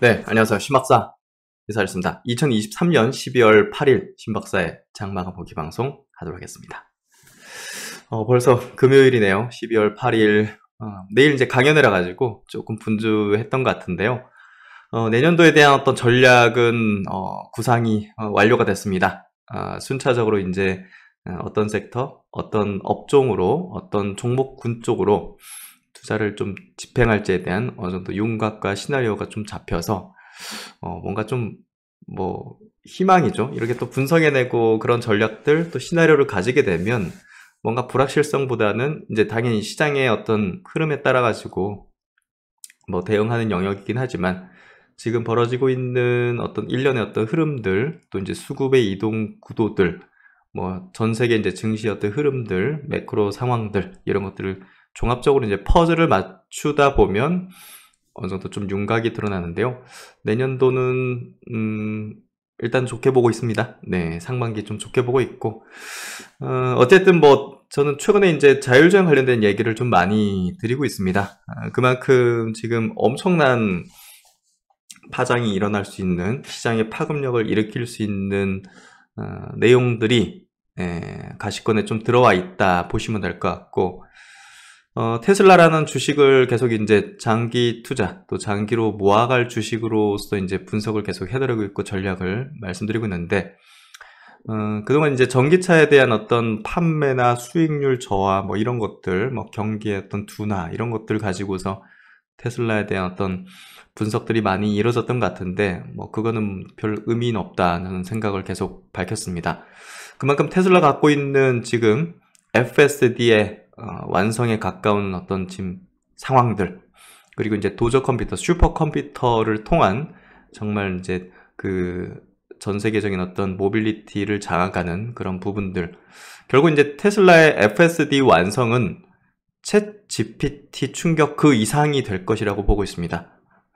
네, 안녕하세요. 신박사 인사드렸습니다. 2023년 12월 8일 신박사의 장마감 보기 방송 하도록 하겠습니다. 어, 벌써 금요일이네요. 12월 8일. 어, 내일 이제 강연을 해가지고 조금 분주했던 것 같은데요. 어, 내년도에 대한 어떤 전략은 어, 구상이 어, 완료가 됐습니다. 아, 순차적으로 이제 어, 어떤 섹터, 어떤 업종으로, 어떤 종목군 쪽으로 투자를 좀 집행할지에 대한 어느 정도 윤곽과 시나리오가 좀 잡혀서 어, 뭔가 좀 뭐 희망이죠. 이렇게 또 분석해내고 그런 전략들 또 시나리오를 가지게 되면 뭔가 불확실성보다는 이제 당연히 시장의 어떤 흐름에 따라 가지고 뭐 대응하는 영역이긴 하지만 지금 벌어지고 있는 어떤 일련의 어떤 흐름들 또 이제 수급의 이동 구도들 뭐 전 세계 이제 증시 어떤 흐름들 매크로 상황들 이런 것들을 종합적으로 이제 퍼즐을 맞추다 보면 어느 정도 좀 윤곽이 드러나는데요. 내년도는 음 일단 좋게 보고 있습니다. 네, 상반기 좀 좋게 보고 있고 어, 쨌든 뭐 저는 최근에 이제 자율주행 관련된 얘기를 좀 많이 드리고 있습니다. 아, 그만큼 지금 엄청난 파장이 일어날 수 있는 시장의 파급력을 일으킬 수 있는 어, 내용들이 예, 가시권에 좀 들어와 있다 보시면 될 것 같고 어, 테슬라라는 주식을 계속 이제 장기 투자 또 장기로 모아갈 주식으로서 이제 분석을 계속 해드리고 있고 전략을 말씀드리고 있는데 어, 그동안 이제 전기차에 대한 어떤 판매나 수익률 저하 뭐 이런 것들 뭐 경기의 어떤 둔화 이런 것들 가지고서 테슬라에 대한 어떤 분석들이 많이 이루어졌던 것 같은데 뭐 그거는 별 의미는 없다는 생각을 계속 밝혔습니다. 그만큼 테슬라 갖고 있는 지금 FSD의 어, 완성에 가까운 어떤 지금 상황들 그리고 이제 도조 컴퓨터, 슈퍼 컴퓨터를 통한 정말 이제 그 전 세계적인 어떤 mobility를 장악하는 그런 부분들. 결국 이제 테슬라의 FSD 완성은 ChatGPT 충격 그 이상이 될 것이라고 보고 있습니다.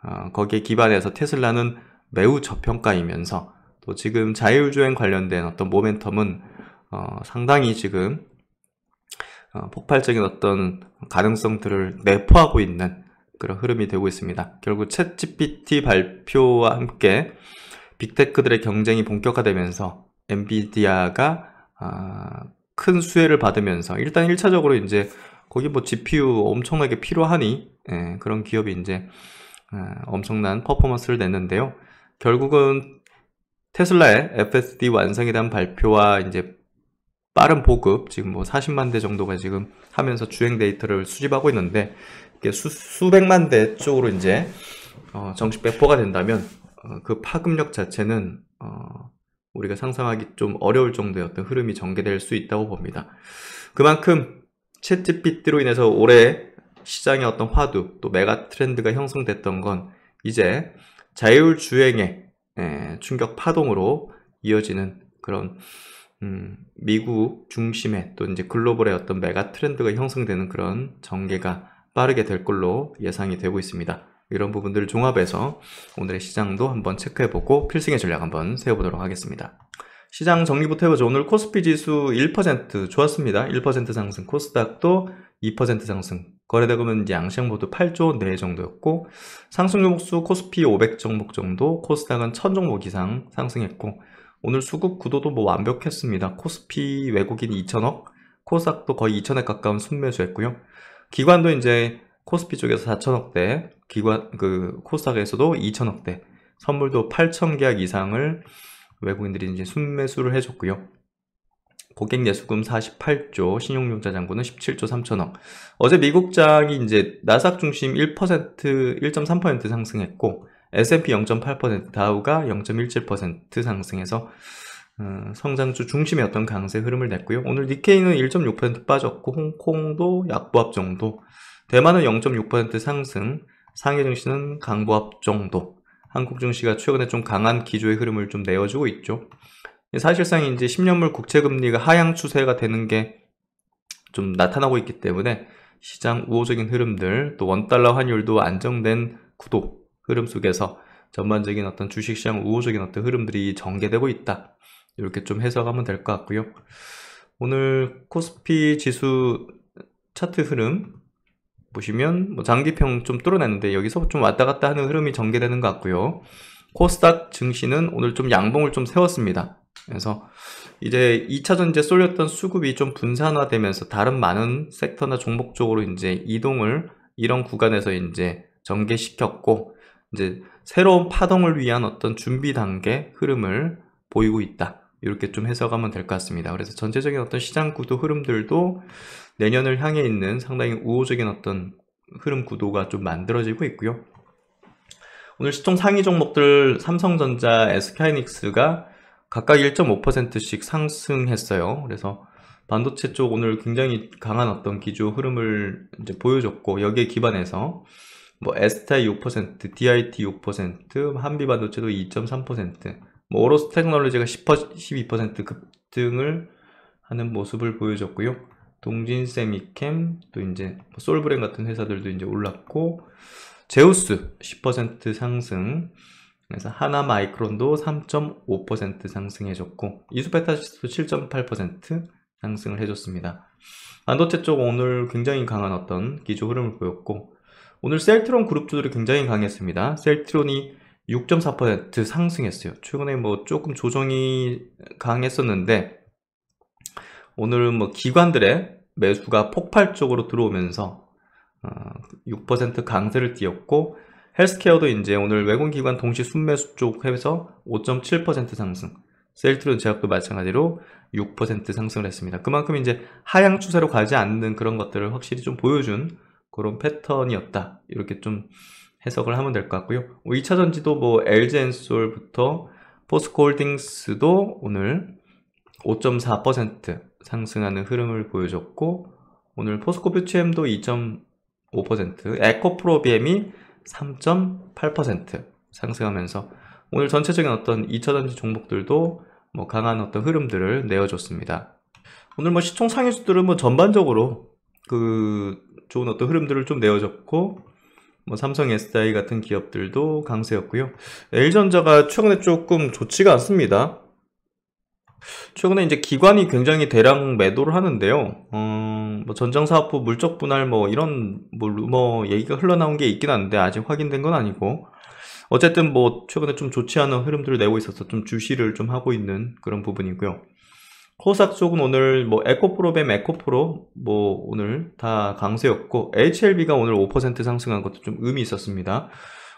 어, 거기에 기반해서 테슬라는 매우 저평가이면서 또 지금 자율주행 관련된 어떤 모멘텀은 어, 상당히 지금 어, 폭발적인 어떤 가능성들을 내포하고 있는 그런 흐름이 되고 있습니다. 결국 챗 GPT 발표와 함께 빅테크들의 경쟁이 본격화되면서 엔비디아가 아, 큰 수혜를 받으면서 일단 1차적으로 이제 거기 뭐 GPU 엄청나게 필요하니 예, 그런 기업이 이제 아, 엄청난 퍼포먼스를 냈는데요. 결국은 테슬라의 FSD 완성에 대한 발표와 이제 빠른 보급 지금 뭐 40만 대 정도가 지금 하면서 주행 데이터를 수집하고 있는데 이게 수, 수백만 대 쪽으로 이제 어, 정식 배포가 된다면 어, 그 파급력 자체는 어, 우리가 상상하기 좀 어려울 정도의 어떤 흐름이 전개될 수 있다고 봅니다. 그만큼 챗GPT로 인해서 올해 시장의 어떤 화두 또 메가 트렌드가 형성됐던 건 이제 자율 주행의 에, 충격 파동으로 이어지는 그런 음, 미국 중심의 또 이제 글로벌의 어떤 메가 트렌드가 형성되는 그런 전개가 빠르게 될 걸로 예상이 되고 있습니다. 이런 부분들을 종합해서 오늘의 시장도 한번 체크해보고 필승의 전략 한번 세워보도록 하겠습니다. 시장 정리부터 해보죠. 오늘 코스피 지수 1% 좋았습니다. 1% 상승, 코스닥도 2% 상승, 거래대금은 양시장 모두 8조 내 정도였고 상승 종목수 코스피 500 종목 정도, 코스닥은 1000 종목 이상 상승했고 오늘 수급 구도도 뭐 완벽했습니다. 코스피 외국인 2천억, 코스닥도 거의 2천억 가까운 순매수했고요. 기관도 이제 코스피 쪽에서 4천억대, 기관 그 코스닥에서도 2천억대, 선물도 8천 계약 이상을 외국인들이 이제 순매수를 해줬고요. 고객 예수금 48조, 신용융자 잔고는 17조 3천억. 어제 미국장이 이제 나삭 중심 1% 1.3% 상승했고 S&P 0.8%, 다우가 0.17% 상승해서 어, 성장주 중심의 어떤 강세 흐름을 냈고요. 오늘 니케이는 1.6% 빠졌고 홍콩도 약보합 정도, 대만은 0.6% 상승, 상해 증시는 강보합 정도. 한국 증시가 최근에 좀 강한 기조의 흐름을 좀 내어주고 있죠. 사실상 이제 10년물 국채 금리가 하향 추세가 되는 게 좀 나타나고 있기 때문에 시장 우호적인 흐름들, 또 원달러 환율도 안정된 구도, 흐름 속에서 전반적인 어떤 주식시장 우호적인 어떤 흐름들이 전개되고 있다. 이렇게 좀 해석하면 될 것 같고요. 오늘 코스피 지수 차트 흐름 보시면 뭐 장기평 좀 뚫어냈는데 여기서 좀 왔다 갔다 하는 흐름이 전개되는 것 같고요. 코스닥 증시는 오늘 좀 양봉을 좀 세웠습니다. 그래서 이제 2차 전지에 쏠렸던 수급이 좀 분산화되면서 다른 많은 섹터나 종목 쪽으로 이제 이동을 이런 구간에서 이제 전개시켰고 이제 새로운 파동을 위한 어떤 준비 단계 흐름을 보이고 있다. 이렇게 좀 해석하면 될 것 같습니다. 그래서 전체적인 어떤 시장 구도 흐름들도 내년을 향해 있는 상당히 우호적인 어떤 흐름 구도가 좀 만들어지고 있고요. 오늘 시총 상위 종목들 삼성전자, SK하이닉스가 각각 1.5%씩 상승했어요. 그래서 반도체 쪽 오늘 굉장히 강한 어떤 기조 흐름을 이제 보여줬고 여기에 기반해서 뭐 에스타이 6%, DIT 6%, 한비반도체도 2.3%, 뭐 오로스 테크놀로지가 10, 12% 급등을 하는 모습을 보여줬고요. 동진 세미캠 또 이제 뭐 솔브랜 같은 회사들도 이제 올랐고 제우스 10% 상승 그래서 하나 마이크론도 3.5% 상승해줬고 이수페타시스도 7.8% 상승을 해줬습니다. 반도체 쪽 오늘 굉장히 강한 어떤 기조 흐름을 보였고 오늘 셀트론 그룹주들이 굉장히 강했습니다. 셀트론이 6.4% 상승했어요. 최근에 뭐 조금 조정이 강했었는데 오늘은 뭐 기관들의 매수가 폭발적으로 들어오면서 6% 어, 강세를 띄었고 헬스케어도 이제 오늘 외국 기관 동시 순매수 쪽 해서 5.7% 상승 셀트론 제약도 마찬가지로 6% 상승을 했습니다. 그만큼 이제 하향 추세로 가지 않는 그런 것들을 확실히 좀 보여준 그런 패턴이었다. 이렇게 좀 해석을 하면 될 것 같고요. 2차 뭐 전지도 뭐 LG엔솔부터 포스코홀딩스도 오늘 5.4% 상승하는 흐름을 보여줬고 오늘 포스코 퓨치엠도 2.5% 에코프로비엠이 3.8% 상승하면서 오늘 전체적인 어떤 2차 전지 종목들도 뭐 강한 어떤 흐름들을 내어줬습니다. 오늘 뭐 시총 상위수들은 뭐 전반적으로 그 좋은 어떤 흐름들을 좀 내어줬고 뭐 삼성 SDI 같은 기업들도 강세였고요. L전자가 최근에 조금 좋지가 않습니다. 최근에 이제 기관이 굉장히 대량 매도를 하는데요. 어, 뭐 전장사업부 물적 분할 뭐 이런 뭐 루머 얘기가 흘러나온 게 있긴 한데 아직 확인된 건 아니고 어쨌든 뭐 최근에 좀 좋지 않은 흐름들을 내고 있어서 좀 주시를 좀 하고 있는 그런 부분이고요. 코스닥 쪽은 오늘 뭐 에코프로뱀 에코프로 뭐 오늘 다 강세였고 HLB가 오늘 5% 상승한 것도 좀 의미 있었습니다.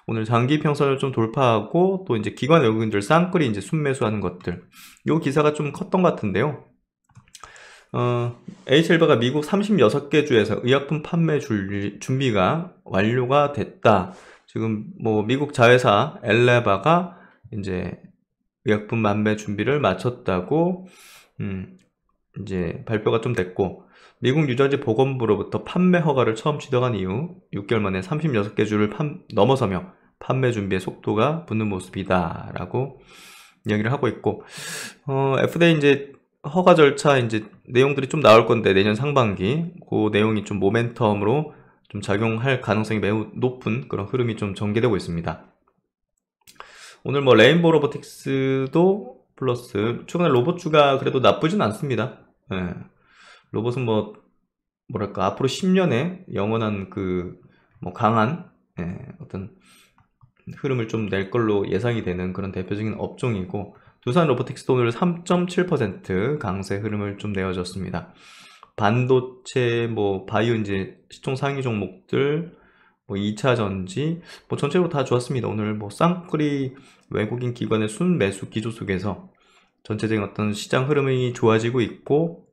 오늘 장기 평선을 좀 돌파하고 또 이제 기관 외국인들 쌍끌이 이제 순매수하는 것들 요 기사가 좀 컸던 것 같은데요. 어, HLB가 미국 36개 주에서 의약품 판매 준비가 완료가 됐다. 지금 뭐 미국 자회사 엘레바가 이제 의약품 만매 준비를 마쳤다고 음, 이제 발표가 좀 됐고 미국 뉴저지 보건부로부터 판매 허가를 처음 취득한 이후 6개월 만에 36개 주를 판, 넘어서며 판매 준비의 속도가 붙는 모습이다 라고 이야기를 하고 있고 어, FDA 이제 허가 절차 이제 내용들이 좀 나올 건데 내년 상반기 그 내용이 좀 모멘텀으로 좀 작용할 가능성이 매우 높은 그런 흐름이 좀 전개되고 있습니다. 오늘 뭐 레인보 로보틱스도 플러스 최근에 로봇 주가 그래도 나쁘진 않습니다. 예. 로봇은 뭐 뭐랄까 앞으로 10년에 영원한 그 뭐 강한 예, 어떤 흐름을 좀 낼 걸로 예상이 되는 그런 대표적인 업종이고 두산 로보틱스도 오늘 3.7% 강세 흐름을 좀 내어줬습니다. 반도체, 뭐 바이오 이제 시총 상위 종목들, 뭐 2차 전지, 뭐 전체적으로 다 좋았습니다. 오늘 뭐 쌍끌이 외국인 기관의 순 매수 기조 속에서 전체적인 어떤 시장 흐름이 좋아지고 있고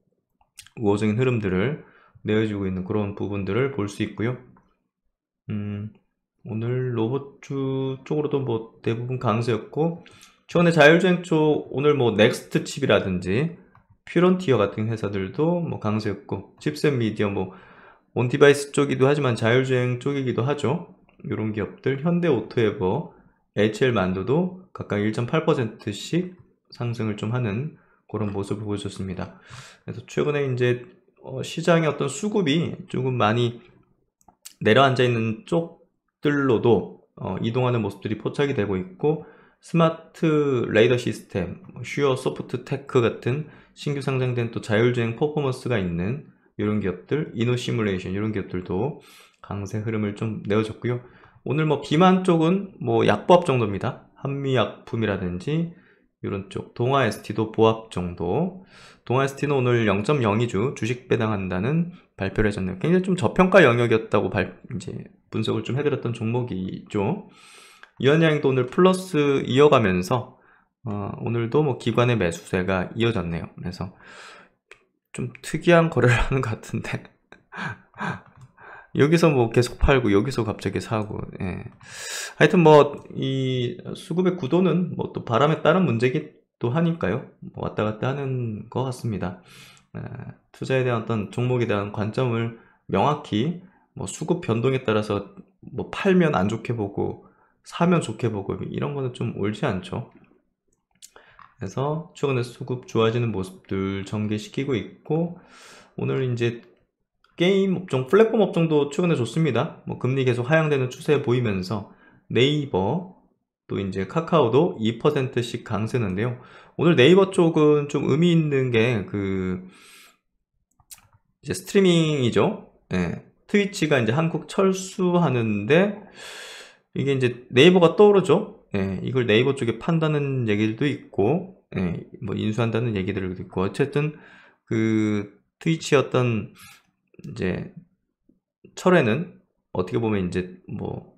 우호적인 흐름들을 내어주고 있는 그런 부분들을 볼 수 있고요. 음, 오늘 로봇주 쪽으로도 뭐 대부분 강세였고 최근에 자율주행 쪽 오늘 뭐 넥스트 칩이라든지 퓨런티어 같은 회사들도 뭐 강세였고 칩스앤미디어 뭐 on-device 쪽이기도 하지만 자율주행 쪽이기도 하죠. 이런 기업들 현대 오토에버 HL 만도도 각각 1.8%씩 상승을 좀 하는 그런 모습을 보여줬습니다. 그래서 최근에 이제 어, 시장의 어떤 수급이 조금 많이 내려앉아 있는 쪽들로도 어, 이동하는 모습들이 포착이 되고 있고 스마트 레이더 시스템, 슈어 소프트 테크 같은 신규 상장된 또 자율주행 퍼포먼스가 있는 이런 기업들, 이노 시뮬레이션 이런 기업들도 강세 흐름을 좀 내어줬고요. 오늘 뭐 비만 쪽은 뭐 약보합 정도입니다. 한미약품이라든지 이런 쪽 동아 ST도 보합 정도 동아 ST는 오늘 0.02주 주식 배당한다는 발표를 해줬네요. 굉장히 좀 저평가 영역이었다고 발, 이제 분석을 좀 해드렸던 종목이죠. 이현양도 오늘 플러스 이어가면서 어, 오늘도 뭐 기관의 매수세가 이어졌네요. 그래서 좀 특이한 거래를 하는 것 같은데 여기서 뭐 계속 팔고 여기서 갑자기 사고 예. 하여튼 뭐 이 수급의 구도는 뭐 또 바람에 따른 문제기도 하니까요 뭐 왔다 갔다 하는 것 같습니다 예. 투자에 대한 어떤 종목에 대한 관점을 명확히 뭐 수급 변동에 따라서 뭐 팔면 안 좋게 보고 사면 좋게 보고 이런 거는 좀 옳지 않죠 그래서 최근에 수급 좋아지는 모습들 전개시키고 있고 오늘 이제 게임 업종, 플랫폼 업종도 최근에 좋습니다. 뭐 금리 계속 하향되는 추세 보이면서 네이버 또 이제 카카오도 2%씩 강세는데요. 오늘 네이버 쪽은 좀 의미 있는 게 그 이제 스트리밍이죠. 네. 트위치가 이제 한국 철수하는데 이게 이제 네이버가 떠오르죠. 네. 이걸 네이버 쪽에 판다는 얘기도 있고, 네. 뭐 인수한다는 얘기들도 있고, 어쨌든 그 트위치 어떤 이제 철에는 어떻게 보면 이제 뭐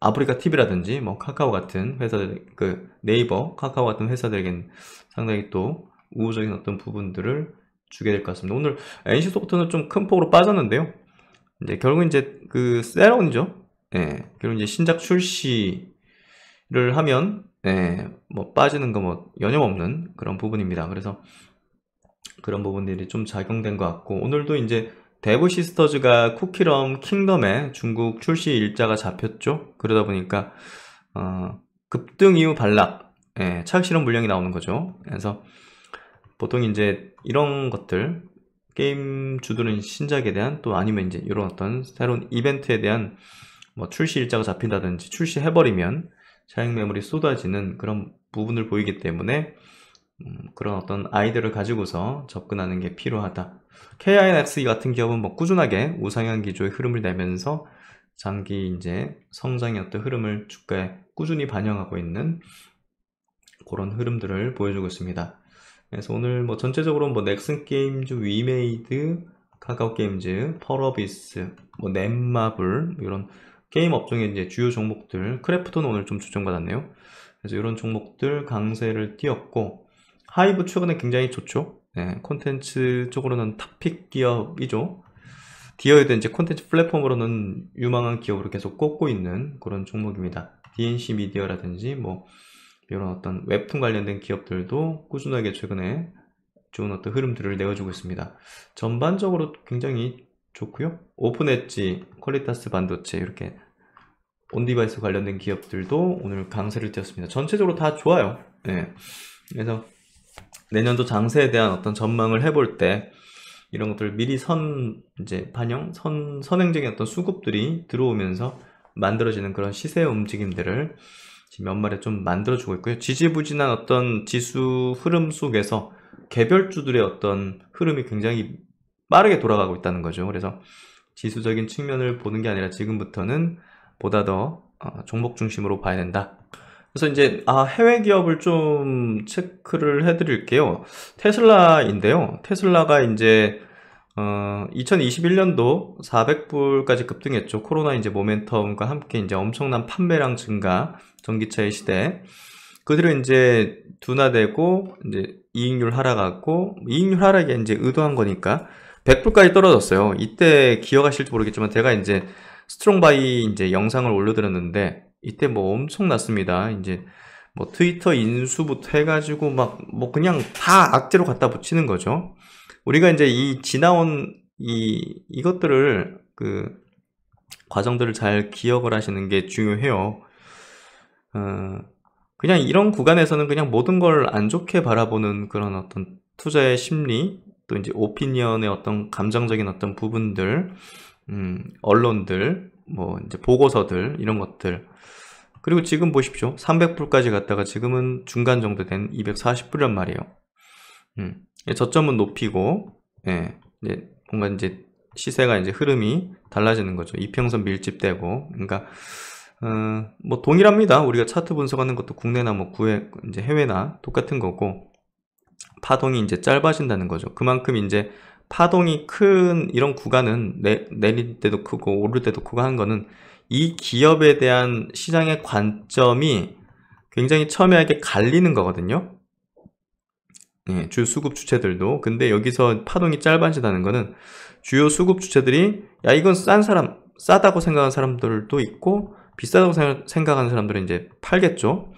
아프리카 TV라든지 뭐 카카오 같은 회사들 그 네이버 카카오 같은 회사들에겐 상당히 또 우호적인 어떤 부분들을 주게 될 것 같습니다. 오늘 NC 소프트는 좀 큰 폭으로 빠졌는데요. 이제 결국 이제 그 sell-on이죠. 예, 결국 이제 신작 출시 를 하면 예, 뭐 빠지는 거 뭐 여념 없는 그런 부분입니다. 그래서 그런 부분들이 좀 작용된 것 같고 오늘도 이제 데브 시스터즈가 쿠키런 킹덤의 중국 출시 일자가 잡혔죠. 그러다 보니까 어, 급등 이후 반락, 예, 차익 실현 물량이 나오는 거죠. 그래서 보통 이제 이런 것들 게임 주들은 신작에 대한 또 아니면 이제 이런 어떤 새로운 이벤트에 대한 뭐 출시 일자가 잡힌다든지 출시해버리면 차익 매물이 쏟아지는 그런 부분을 보이기 때문에 음, 그런 어떤 아이들을 가지고서 접근하는 게 필요하다. KINX 같은 기업은 뭐 꾸준하게 우상향 기조의 흐름을 내면서 장기 이제 성장의 어떤 흐름을 주가에 꾸준히 반영하고 있는 그런 흐름들을 보여주고 있습니다. 그래서 오늘 뭐 전체적으로 뭐 넥슨 게임즈, 위메이드, 카카오 게임즈, 펄어비스, 뭐 넷마블 이런 게임 업종의 이제 주요 종목들, 크래프톤 오늘 좀 조정받았네요. 그래서 이런 종목들 강세를 띄었고 하이브 최근에 굉장히 좋죠. 네, 콘텐츠 쪽으로는 top pick 기업이죠. 디어유도 이제 콘텐츠 플랫폼으로는 유망한 기업으로 계속 꼽고 있는 그런 종목입니다. D&C 미디어라든지 뭐 이런 어떤 웹툰 관련된 기업들도 꾸준하게 최근에 좋은 어떤 흐름들을 내어주고 있습니다. 전반적으로 굉장히 좋고요. 오픈 엣지, 퀄리타스 반도체 이렇게 on-device 관련된 기업들도 오늘 강세를 띄었습니다. 전체적으로 다 좋아요. 네. 그래서 내년도 장세에 대한 어떤 전망을 해볼 때 이런 것들 미리 선 이제 반영 선 선행적인 어떤 수급들이 들어오면서 만들어지는 그런 시세 움직임들을 지금 연말에 좀 만들어주고 있고요. 지지부진한 어떤 지수 흐름 속에서 개별주들의 어떤 흐름이 굉장히 빠르게 돌아가고 있다는 거죠. 그래서 지수적인 측면을 보는 게 아니라 지금부터는 보다 더 어, 종목 중심으로 봐야 된다. 그래서 이제 아 해외 기업을 좀 체크를 해드릴게요. 테슬라인데요. 테슬라가 이제 어, 2021년도 400불까지 급등했죠. 코로나 이제 모멘텀과 함께 이제 엄청난 판매량 증가, 전기차의 시대. 그 뒤로 이제 둔화되고 이제 이익률 하락하고 이익률 하락이 이제 의도한 거니까 100불까지 떨어졌어요. 이때 기억하실지 모르겠지만 제가 이제 strong buy 이제 영상을 올려드렸는데 이때 뭐 엄청 났습니다. 이제 뭐 트위터 인수부터 해가지고 막 뭐 그냥 다 악재로 갖다 붙이는 거죠. 우리가 이제 이 지나온 이 이것들을 그 과정들을 잘 기억을 하시는 게 중요해요. 어, 그냥 이런 구간에서는 그냥 모든 걸 안 좋게 바라보는 그런 어떤 투자의 심리, 또 이제 오피니언의 어떤 감정적인 어떤 부분들, 음, 언론들, 뭐 이제 보고서들 이런 것들 그리고 지금 보십시오. 300불까지 갔다가 지금은 중간 정도 된 240불이란 말이에요. 음, 저점은 높이고, 예, 이제 뭔가 이제 시세가 이제 흐름이 달라지는 거죠. 이평선 밀집되고, 그러니까 어, 뭐 동일합니다. 우리가 차트 분석하는 것도 국내나 뭐 구해 이제 해외나 똑같은 거고 파동이 이제 짧아진다는 거죠. 그만큼 이제 파동이 큰 이런 구간은 내, 내릴 때도 크고 오를 때도 크고 하는 거는 이 기업에 대한 시장의 관점이 굉장히 첨예하게 갈리는 거거든요. 예, 주 수급 주체들도. 근데 여기서 파동이 짧아진다는 거는 주요 수급 주체들이 야 이건 싼 사람, 싸다고 생각하는 사람들도 있고 비싸다고 생각하는 사람들은 이제 팔겠죠.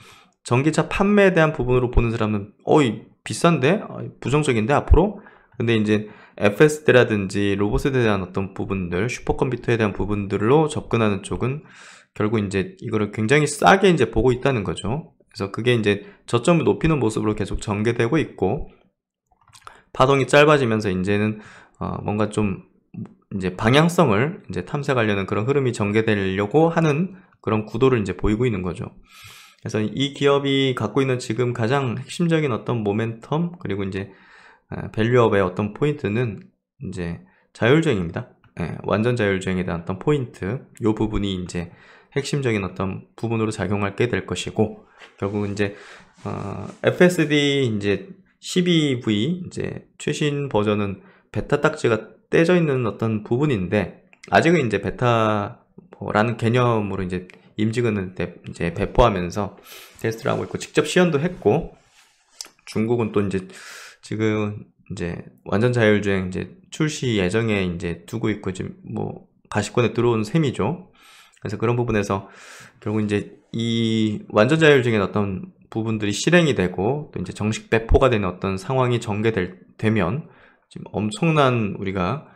전기차 판매에 대한 부분으로 보는 사람은 어이 비싼데 부정적인데 앞으로 근데 이제 FSD라든지 로봇에 대한 어떤 부분들, 슈퍼컴퓨터에 대한 부분들로 접근하는 쪽은 결국 이제 이거를 굉장히 싸게 이제 보고 있다는 거죠. 그래서 그게 이제 저점을 높이는 모습으로 계속 전개되고 있고 파동이 짧아지면서 이제는 어 뭔가 좀 이제 방향성을 이제 탐색하려는 그런 흐름이 전개되려고 하는 그런 구도를 이제 보이고 있는 거죠. 그래서 이 기업이 갖고 있는 지금 가장 핵심적인 어떤 모멘텀 그리고 이제 밸류업의 어떤 포인트는 이제 자율주행입니다. 예, 완전 자율주행에 대한 어떤 포인트, 이 부분이 이제 핵심적인 어떤 부분으로 작용하게 될 것이고, 결국 이제, 어, FSD 이제 12V 이제 최신 버전은 베타 딱지가 떼져 있는 어떤 부분인데, 아직은 이제 베타라는 개념으로 이제 임직은 이제 배포하면서 테스트를 하고 있고, 직접 시연도 했고, 중국은 또 이제 지금 이제 완전 자율주행 이제 출시 예정에 이제 두고 있고 지금 뭐 가시권에 들어온 셈이죠. 그래서 그런 부분에서 결국 이제 이 완전 자율주행의 어떤 부분들이 실행이 되고 또 이제 정식 배포가 되는 어떤 상황이 전개되면 지금 엄청난 우리가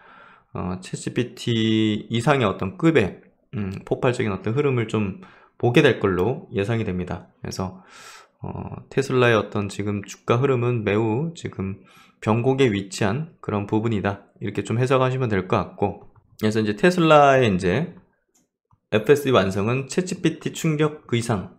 어, 챗GPT 이상의 어떤 급의 음, 폭발적인 어떤 흐름을 좀 보게 될 걸로 예상이 됩니다. 그래서 어, 테슬라의 어떤 지금 주가 흐름은 매우 지금 변곡에 위치한 그런 부분이다. 이렇게 좀 해석하시면 될 것 같고. 그래서 이제 테슬라의 이제 FSD 완성은 챗GPT 충격 그 이상.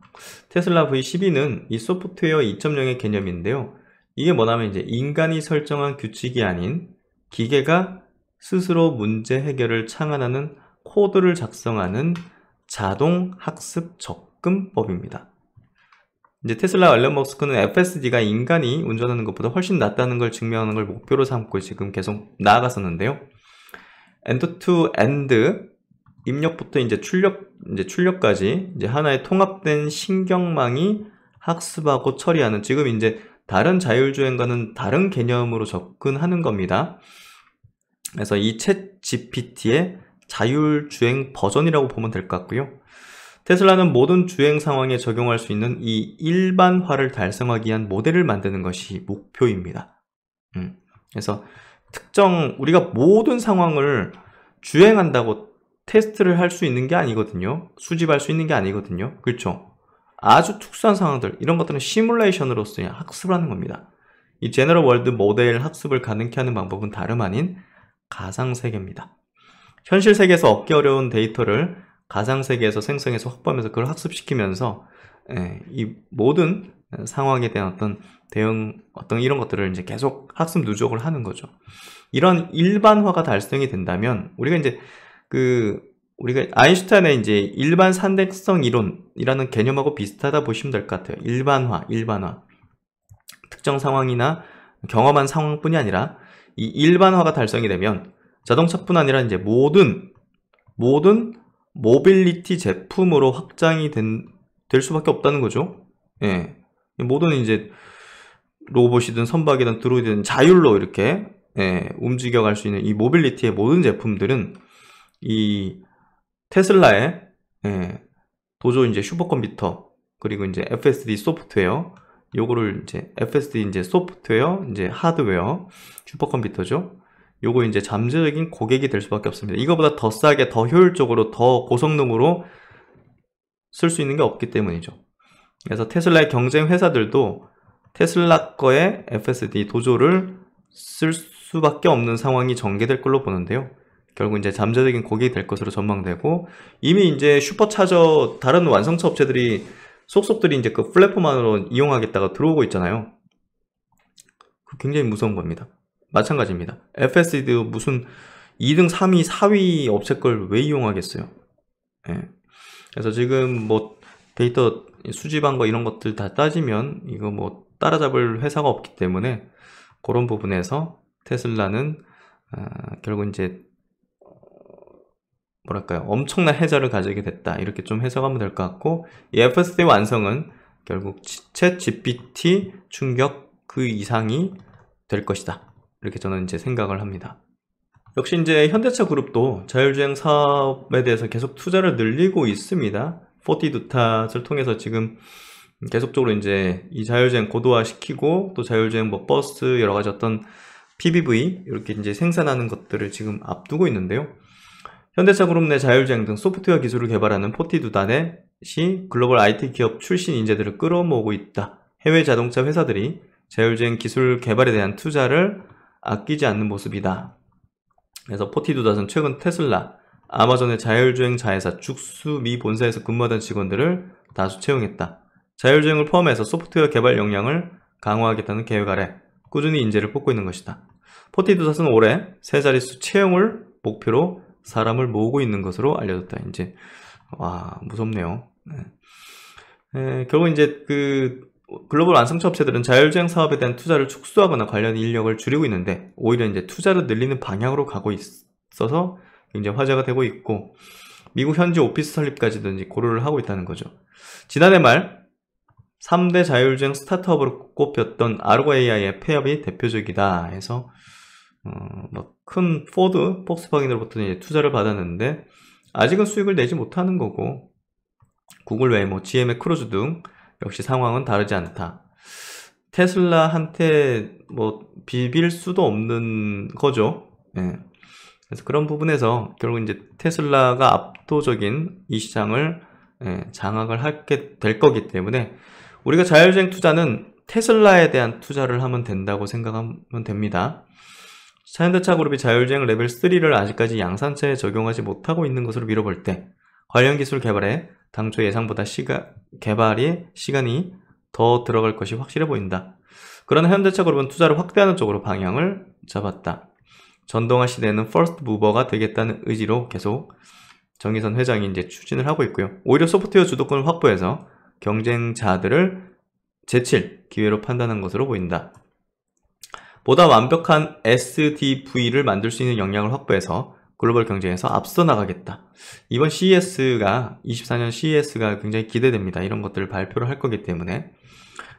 테슬라 V12는 이 소프트웨어 2.0의 개념인데요. 이게 뭐냐면 이제 인간이 설정한 규칙이 아닌 기계가 스스로 문제 해결을 창안하는 코드를 작성하는 자동 학습 접근법입니다. 이제 테슬라 일론 머스크는 FSD가 인간이 운전하는 것보다 훨씬 낫다는 걸 증명하는 걸 목표로 삼고 지금 계속 나아갔었는데요. end to end 입력부터 이제 출력 이제 출력까지 이제 하나의 통합된 신경망이 학습하고 처리하는 지금 이제 다른 자율주행과는 다른 개념으로 접근하는 겁니다. 그래서 이 챗 GPT의 자율주행 버전이라고 보면 될 것 같고요. 테슬라는 모든 주행 상황에 적용할 수 있는 이 일반화를 달성하기 위한 모델을 만드는 것이 목표입니다. 음, 그래서 특정 우리가 모든 상황을 주행한다고 테스트를 할 수 있는 게 아니거든요. 수집할 수 있는 게 아니거든요. 그렇죠? 아주 특수한 상황들 이런 것들은 시뮬레이션으로서의 학습을 하는 겁니다. 이 general world model 학습을 가능케 하는 방법은 다름 아닌 가상 세계입니다. 현실 세계에서 얻기 어려운 데이터를 가상 세계에서 생성해서 확보하면서 그걸 학습시키면서 예, 이 모든 상황에 대한 어떤 대응, 어떤 이런 것들을 이제 계속 학습 누적을 하는 거죠. 이런 일반화가 달성이 된다면 우리가 이제 그 우리가 아인슈타인의 이제 일반 상대성 이론이라는 개념하고 비슷하다 보시면 될 것 같아요. 일반화, 일반화. 특정 상황이나 경험한 상황뿐이 아니라 이 일반화가 달성이 되면 자동차뿐 아니라 이제 모든 모든 모빌리티 제품으로 확장이 된, 될 수밖에 없다는 거죠. 예. 모든 이제 로봇이든 선박이든 드로이든 자율로 이렇게 예, 움직여갈 수 있는 이 모빌리티의 모든 제품들은 이 테슬라의 예, 도조 이제 슈퍼컴퓨터 그리고 이제 FSD 소프트웨어 요거를 이제 FSD 이제 소프트웨어 이제 하드웨어 슈퍼컴퓨터죠. 요거 이제 잠재적인 고객이 될 수밖에 없습니다. 이거보다 더 싸게, 더 효율적으로, 더 고성능으로 쓸 수 있는 게 없기 때문이죠. 그래서 테슬라의 경쟁 회사들도 테슬라 거의 FSD 도조를 쓸 수밖에 없는 상황이 전개될 걸로 보는데요. 결국 이제 잠재적인 고객이 될 것으로 전망되고 이미 이제 슈퍼차저 다른 완성차 업체들이 속속들이 이제 그 플랫폼 안으로 이용하겠다가 들어오고 있잖아요. 굉장히 무서운 겁니다. 마찬가지입니다. FSD도 무슨 2등, 3위, 4위 업체 걸 왜 이용하겠어요? 예. 그래서 지금 뭐 데이터 수집한 거 이런 것들 다 따지면 이거 뭐 따라잡을 회사가 없기 때문에 그런 부분에서 테슬라는 어, 결국 이제 뭐랄까요 엄청난 해자를 가지게 됐다 이렇게 좀 해석하면 될 것 같고 이 FSD 완성은 결국 챗 GPT 충격 그 이상이 될 것이다 이렇게 저는 이제 생각을 합니다. 역시 이제 현대차 그룹도 자율주행 사업에 대해서 계속 투자를 늘리고 있습니다. 40두탓을 통해서 지금 계속적으로 이제 이 자율주행 고도화 시키고 또 자율주행 뭐 버스 여러 가지 어떤 PBV 이렇게 이제 생산하는 것들을 지금 앞두고 있는데요. 현대차 그룹 내 자율주행 등 소프트웨어 기술을 개발하는 포티두단넷이 글로벌 IT 기업 출신 인재들을 끌어모으고 있다. 해외 자동차 회사들이 자율주행 기술 개발에 대한 투자를 아끼지 않는 모습이다. 그래서 포티두닷은 최근 테슬라, 아마존의 자율주행 자회사 죽수 미 본사에서 근무하던 직원들을 다수 채용했다. 자율주행을 포함해서 소프트웨어 개발 역량을 강화하겠다는 계획 아래 꾸준히 인재를 뽑고 있는 것이다. 포티두닷은 올해 세 자릿수 채용을 목표로 사람을 모으고 있는 것으로 알려졌다. 이제 와 무섭네요. 네. 에, 결국 이제 그 글로벌 완성차 업체들은 자율주행 사업에 대한 투자를 축소하거나 관련 인력을 줄이고 있는데 오히려 이제 투자를 늘리는 방향으로 가고 있어서 굉장히 화제가 되고 있고 미국 현지 오피스 설립까지도 이제 고려를 하고 있다는 거죠. 지난해 말 3대 자율주행 스타트업으로 꼽혔던 아르고 AI의 폐업이 대표적이다 해서 어, 뭐큰 포드, 폭스바겐으로부터 이제 투자를 받았는데 아직은 수익을 내지 못하는 거고 구글 외에 뭐 GM의 크루즈 등 역시 상황은 다르지 않다. 테슬라한테 뭐 비빌 수도 없는 거죠. 예. 그래서 그런 부분에서 결국 이제 테슬라가 압도적인 이 시장을 예, 장악을 하게 될 거기 때문에 우리가 자율주행 투자는 테슬라에 대한 투자를 하면 된다고 생각하면 됩니다. 현대차 그룹이 자율주행 레벨 3를 아직까지 양산차에 적용하지 못하고 있는 것으로 미뤄볼 때 관련 기술 개발에 당초 예상보다 시가, 개발이 시간이 더 들어갈 것이 확실해 보인다. 그러나 현대차 그룹은 투자를 확대하는 쪽으로 방향을 잡았다. 전동화 시대에는 first mover가 되겠다는 의지로 계속 정의선 회장이 이제 추진을 하고 있고요. 오히려 소프트웨어 주도권을 확보해서 경쟁자들을 제칠 기회로 판단한 것으로 보인다. 보다 완벽한 SDV를 만들 수 있는 역량을 확보해서 글로벌 경쟁에서 앞서 나가겠다. 이번 CES가 24년 CES가 굉장히 기대됩니다. 이런 것들을 발표를 할 거기 때문에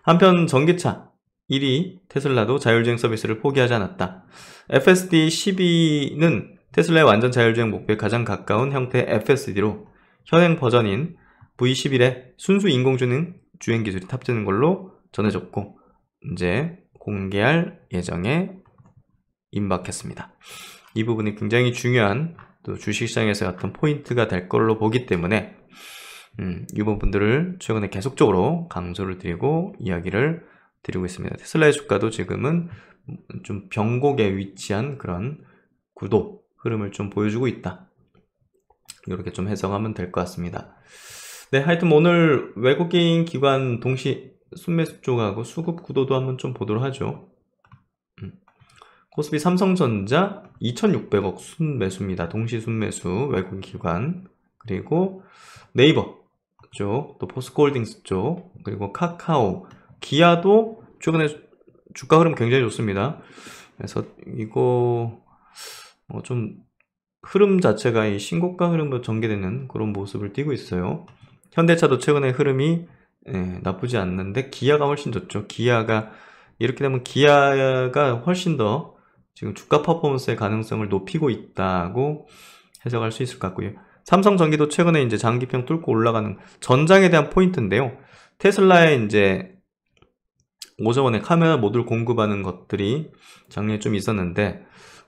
한편 전기차 1위 테슬라도 자율주행 서비스를 포기하지 않았다. FSD 12는 테슬라의 완전 자율주행 목표에 가장 가까운 형태의 FSD로 현행 버전인 V11에 순수 인공지능 주행 기술이 탑재된 걸로 전해졌고 이제 공개할 예정에 임박했습니다. 이 부분이 굉장히 중요한 또 주식시장에서 어떤 포인트가 될 걸로 보기 때문에 음, 이 부분들을 최근에 계속적으로 강조를 드리고 이야기를 드리고 있습니다. 테슬라의 주가도 지금은 좀 병곡에 위치한 그런 구도 흐름을 좀 보여주고 있다. 이렇게 좀 해석하면 될 것 같습니다. 네, 하여튼 오늘 외국인 기관 동시 순매수 쪽하고 수급 구도도 한번 좀 보도록 하죠. 코스피 삼성전자 2,600억 순매수입니다. 동시 순매수 외국인 기관 그리고 네이버 쪽, 또 포스코홀딩스 쪽, 그리고 카카오, 기아도 최근에 주가 흐름 굉장히 좋습니다. 그래서 이거 뭐 좀 흐름 자체가 이 신고가 흐름으로 전개되는 그런 모습을 띠고 있어요. 현대차도 최근에 흐름이 예, 나쁘지 않는데 기아가 훨씬 좋죠. 기아가 이렇게 되면 기아가 훨씬 더 지금 주가 퍼포먼스의 가능성을 높이고 있다고 해석할 수 있을 것 같고요. 삼성전기도 최근에 이제 장기평 뚫고 올라가는 전장에 대한 포인트인데요. 테슬라의 이제 오저원에 카메라 모듈 공급하는 것들이 작년에 좀 있었는데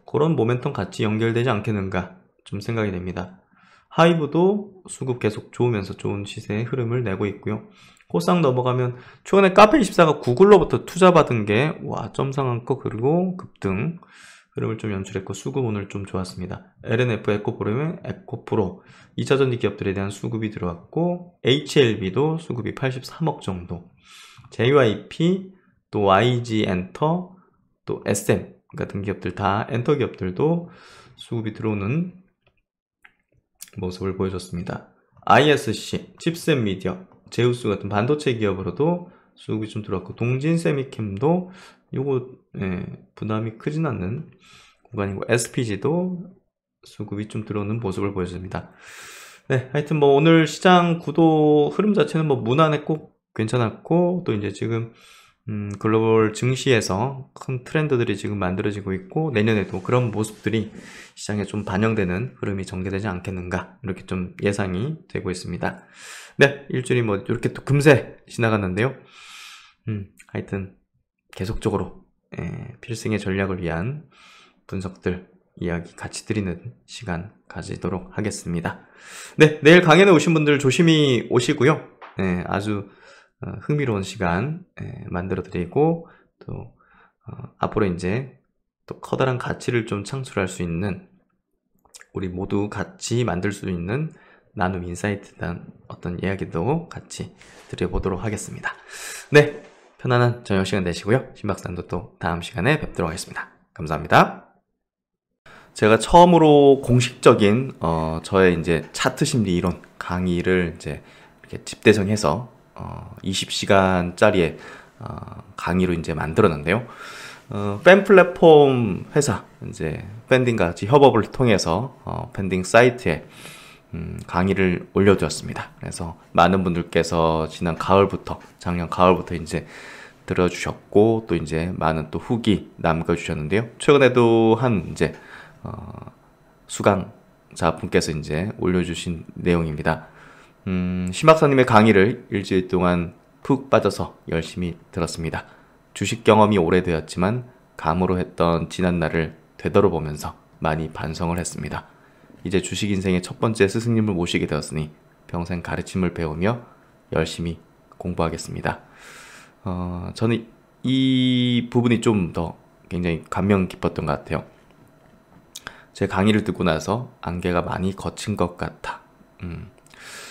그런 모멘텀 같이 연결되지 않겠는가 좀 생각이 됩니다. 하이브도 수급 계속 좋으면서 좋은 시세의 흐름을 내고 있고요. 호상 넘어가면 최근에 카페24가 구글로부터 투자받은 게 와 점상한 거 그리고 급등 흐름을 좀 연출했고 수급 오늘 좀 좋았습니다. 엘앤에프 에코프로의 에코프로 2차 전지 기업들에 대한 수급이 들어왔고 HLB도 수급이 83억 정도 JYP 또 YG 엔터 또 SM 같은 기업들 다 엔터 기업들도 수급이 들어오는 모습을 보여줬습니다. ISC, 칩스앤미디어, 제우스 같은 반도체 기업으로도 수급이 좀 들어왔고 동진쎄미켐도 요거 예, 부담이 크진 않는 구간이고 SPG도 수급이 좀 들어오는 모습을 보여줍니다. 네, 하여튼 뭐 오늘 시장 구도 흐름 자체는 뭐 무난했고 괜찮았고 또 이제 지금 음, 글로벌 증시에서 큰 트렌드들이 지금 만들어지고 있고 내년에도 그런 모습들이 시장에 좀 반영되는 흐름이 전개되지 않겠는가 이렇게 좀 예상이 되고 있습니다. 네, 일주일이 뭐 이렇게 또 금세 지나갔는데요. 음, 하여튼 계속적으로 예, 필승의 전략을 위한 분석들 이야기 같이 드리는 시간 가지도록 하겠습니다. 네, 내일 강연에 오신 분들 조심히 오시고요. 네, 아주 어, 흥미로운 시간 예, 만들어 드리고 또 어, 앞으로 이제 또 커다란 가치를 좀 창출할 수 있는 우리 모두 같이 만들 수 있는 나눔 인사이트 단 어떤 이야기도 같이 드려보도록 하겠습니다. 네, 편안한 저녁 시간 되시고요. 신박사님도 또 다음 시간에 뵙도록 하겠습니다. 감사합니다. 제가 처음으로 공식적인 어, 저의 이제 차트 심리 이론 강의를 이제 이렇게 집대성해서 어, 20시간짜리의 어, 강의로 이제 만들었는데요. 어, 팬 플랫폼 회사 이제 팬딩과 같이 협업을 통해서 어, 팬딩 사이트에 음, 강의를 올려두었습니다. 그래서 많은 분들께서 지난 가을부터 작년 가을부터 이제 들어주셨고 또 이제 많은 또 후기 남겨주셨는데요. 최근에도 한 이제 어, 수강자 분께서 이제 올려주신 내용입니다. 음, 심학사님의 강의를 일주일 동안 푹 빠져서 열심히 들었습니다. 주식 경험이 오래되었지만 감으로 했던 지난 날을 되돌아보면서 많이 반성을 했습니다. 이제 주식 인생의 첫 번째 스승님을 모시게 되었으니 평생 가르침을 배우며 열심히 공부하겠습니다. 어, 저는 이 부분이 좀 더 굉장히 감명 깊었던 것 같아요. 제 강의를 듣고 나서 안개가 많이 거친 것 같아. 음.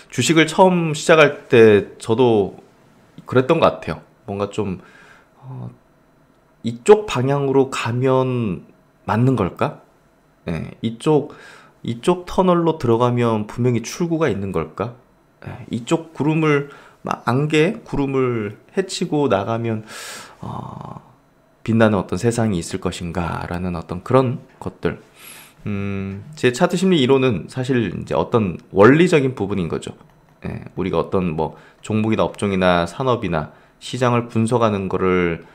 주식을 처음 시작할 때 저도 그랬던 것 같아요. 뭔가 좀 어, 이쪽 방향으로 가면 맞는 걸까? 네, 이쪽 이쪽 터널로 들어가면 분명히 출구가 있는 걸까? 네, 이쪽 구름을 안개 구름을 헤치고 나가면 어, 빛나는 어떤 세상이 있을 것인가라는 어떤 그런 것들. 음, 제 차트 심리 이론은 사실 이제 어떤 원리적인 부분인 거죠. 예, 우리가 어떤 뭐 종목이나 업종이나 산업이나 시장을 분석하는 거를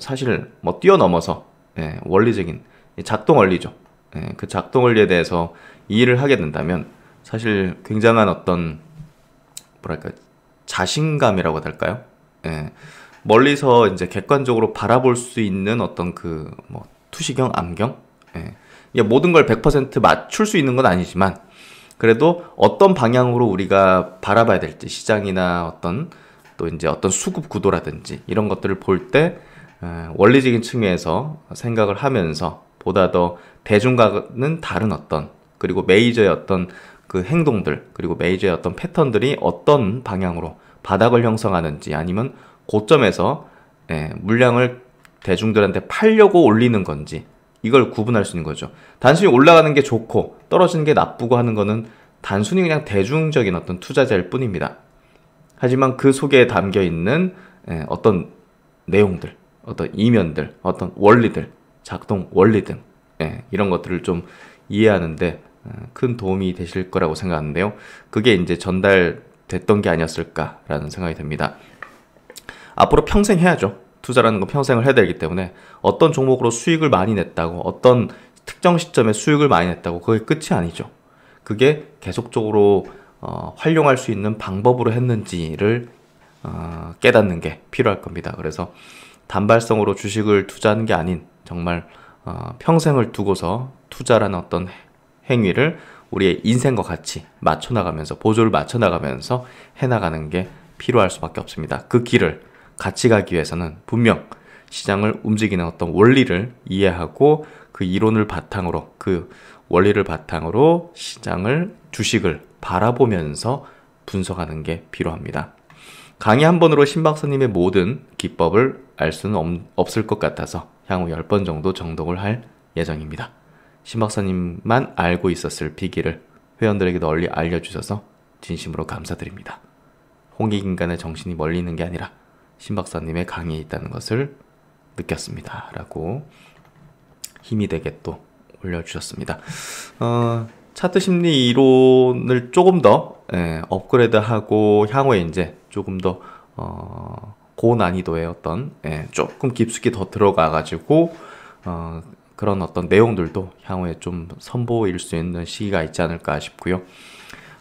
사실 뭐 뛰어넘어서 예, 원리적인 작동 원리죠. 예, 그 작동 원리에 대해서 이해를 하게 된다면 사실 굉장한 어떤 뭐랄까 자신감이라고 할까요? 예, 멀리서 이제 객관적으로 바라볼 수 있는 어떤 그 뭐 투시경, 암경, 예, 모든 걸 100% 맞출 수 있는 건 아니지만 그래도 어떤 방향으로 우리가 바라봐야 될지 시장이나 어떤 또 이제 어떤 수급 구도라든지 이런 것들을 볼 때 원리적인 측면에서 생각을 하면서 보다 더 대중과는 다른 어떤 그리고 메이저의 어떤 그 행동들 그리고 메이저의 어떤 패턴들이 어떤 방향으로 바닥을 형성하는지 아니면 고점에서 물량을 대중들한테 팔려고 올리는 건지 이걸 구분할 수 있는 거죠. 단순히 올라가는 게 좋고 떨어지는 게 나쁘고 하는 거는 단순히 그냥 대중적인 어떤 투자자일 뿐입니다. 하지만 그 속에 담겨 있는 예, 어떤 내용들, 어떤 이면들, 어떤 원리들, 작동 원리 등 예, 이런 것들을 좀 이해하는데 어, 큰 도움이 되실 거라고 생각하는데요. 그게 이제 전달됐던 게 아니었을까라는 생각이 듭니다. 앞으로 평생 해야죠. 투자라는 건 평생을 해야 되기 때문에 어떤 종목으로 수익을 많이 냈다고 어떤 특정 시점에 수익을 많이 냈다고 그게 끝이 아니죠. 그게 계속적으로 어, 활용할 수 있는 방법으로 했는지를 어, 깨닫는 게 필요할 겁니다. 그래서 단발성으로 주식을 투자하는 게 아닌 정말 어, 평생을 두고서 투자라는 어떤 행위를 우리의 인생과 같이 맞춰 나가면서 보조를 맞춰 나가면서 해 나가는 게 필요할 수밖에 없습니다. 그 길을 같이 가기 위해서는 분명 시장을 움직이는 어떤 원리를 이해하고 그 이론을 바탕으로 그 원리를 바탕으로 시장을 주식을 바라보면서 분석하는 게 필요합니다. 강의 한 번으로 신박사님의 모든 기법을 알 수는 없, 을 것 같아서 향후 10번 정도 정독을 할 예정입니다. 신 박사님만 알고 있었을 비기를 회원들에게 널리 알려주셔서 진심으로 감사드립니다. 홍익인간의 정신이 멀리 있는 게 아니라 신 박사님의 강의에 있다는 것을 느꼈습니다. 라고 힘이 되게 또 올려주셨습니다. 어, 차트 심리 이론을 조금 더 예, 업그레이드하고 향후에 이제 조금 더 어, 고난이도의 어떤 예, 조금 깊숙이 더 들어가 가지고 어, 그런 어떤 내용들도 향후에 좀 선보일 수 있는 시기가 있지 않을까 싶고요.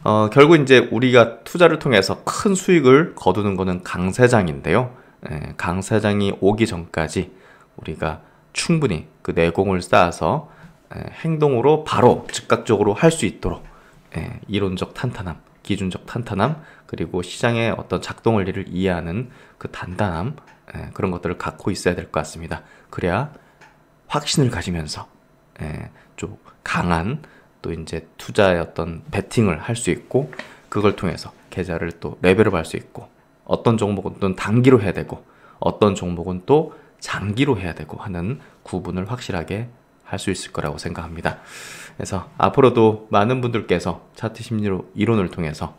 어, 결국 이제 우리가 투자를 통해서 큰 수익을 거두는 것은 강세장인데요. 예, 강세장이 오기 전까지 우리가 충분히 그 내공을 쌓아서 예, 행동으로 바로 즉각적으로 할 수 있도록 예, 이론적 탄탄함, 기준적 탄탄함, 그리고 시장의 어떤 작동 원리를 이해하는 그 단단함 예, 그런 것들을 갖고 있어야 될 것 같습니다. 그래야 확신을 가지면서 좀 강한 또 이제 투자의 어떤 베팅을 할 수 있고 그걸 통해서 계좌를 또 레벨업 할 수 있고 어떤 종목은 또 단기로 해야 되고 어떤 종목은 또 장기로 해야 되고 하는 구분을 확실하게 할 수 있을 거라고 생각합니다. 그래서 앞으로도 많은 분들께서 차트 심리로 이론을 통해서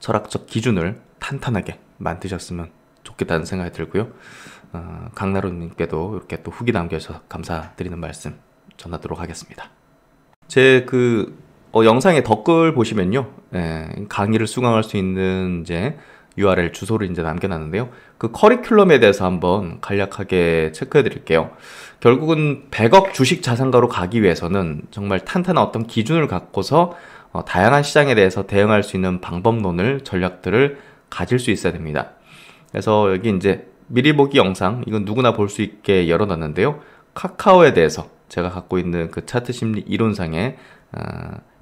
철학적 기준을 탄탄하게 만드셨으면 좋겠다는 생각이 들고요. 어, 강나루님께도 이렇게 또 후기 남겨주셔서 감사드리는 말씀 전하도록 하겠습니다. 제그 어, 영상의 댓글 보시면요, 예, 강의를 수강할 수 있는 이제 URL 주소를 이제 남겨놨는데요. 그 커리큘럼에 대해서 한번 간략하게 체크해 드릴게요. 결국은 100억 주식 자산가로 가기 위해서는 정말 탄탄한 어떤 기준을 갖고서 어, 다양한 시장에 대해서 대응할 수 있는 방법론을 전략들을 가질 수 있어야 됩니다. 그래서 여기 이제 미리 보기 영상 이건 누구나 볼 수 있게 열어놨는데요. 카카오에 대해서 제가 갖고 있는 그 차트 심리 이론상의 어,